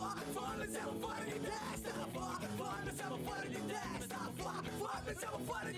fuck, fuck myself, fuck the dance, stop, fuck, fuck myself, fuck the dance, stop, fuck, fuck myself, fuck the